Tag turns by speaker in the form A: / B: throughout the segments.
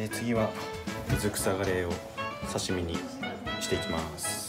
A: えー次は水草ガレーを刺身にしていきます。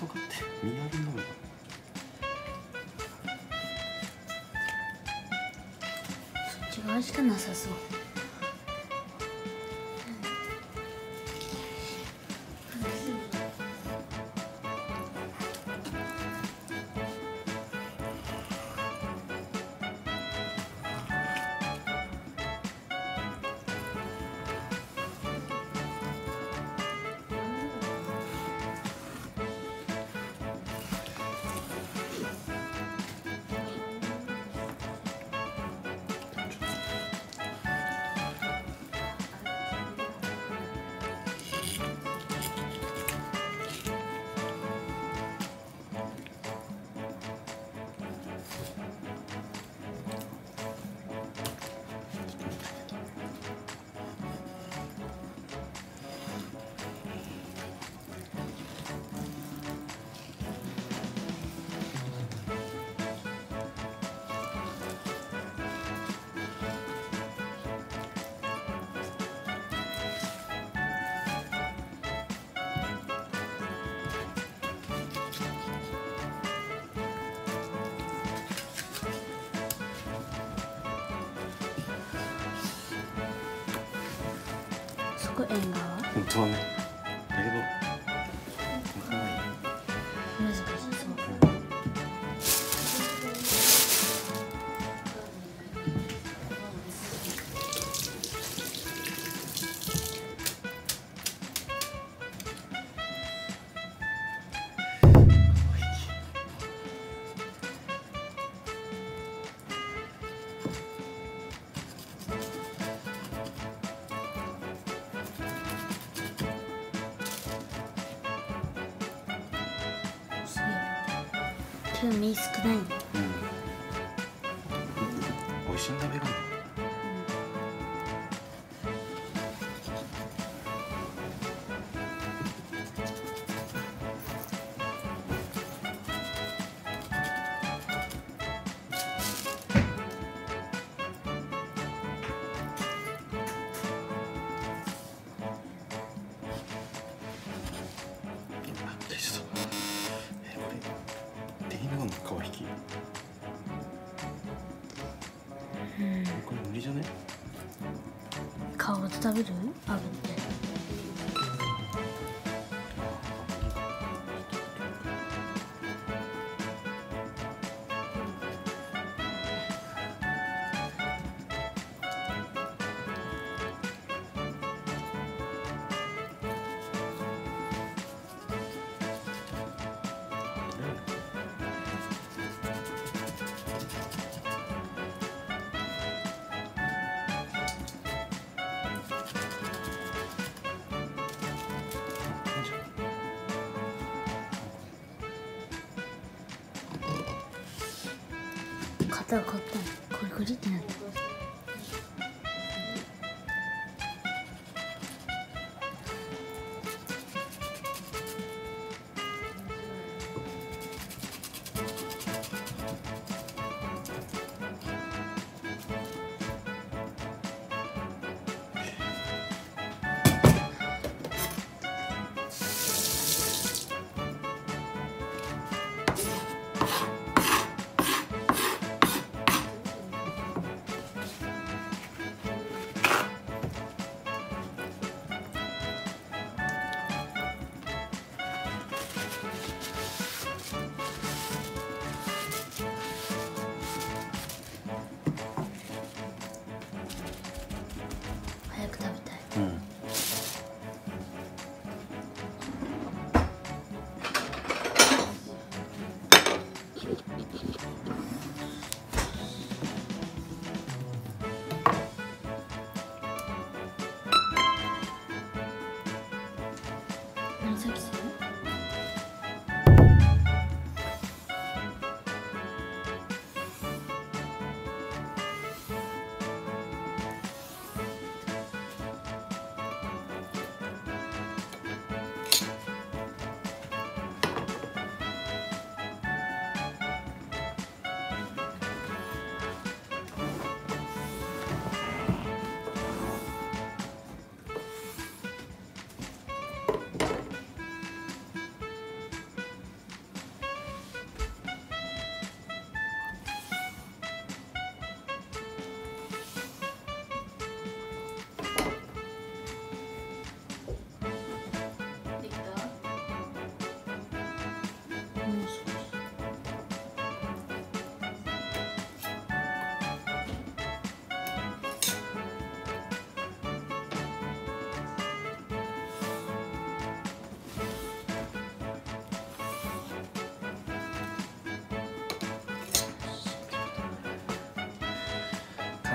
A: とかって見上げる。のか
B: そっち側しかなさそう。これ縁側
A: 本当はねだ
B: 風味少ない
A: うん。美味しいんだべがね。の皮引き。これ無理じゃね？
B: 皮ごと食べる？硬かったコリコリってなった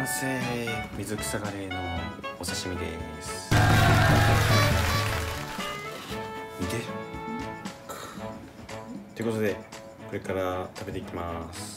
A: 完成水草ガレーのお刺身です。見て。ということでこれから食べていきます。